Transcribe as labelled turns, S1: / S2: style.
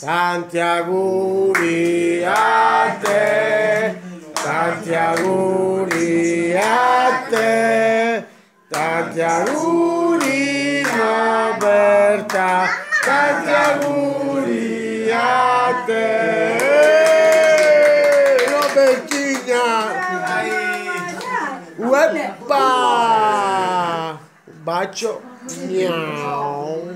S1: Tanti auguri a te, tanti auguri a te, tanti auguri Roberta, tanti auguri a te. Robertina! Ueppa! Bacio. Miau.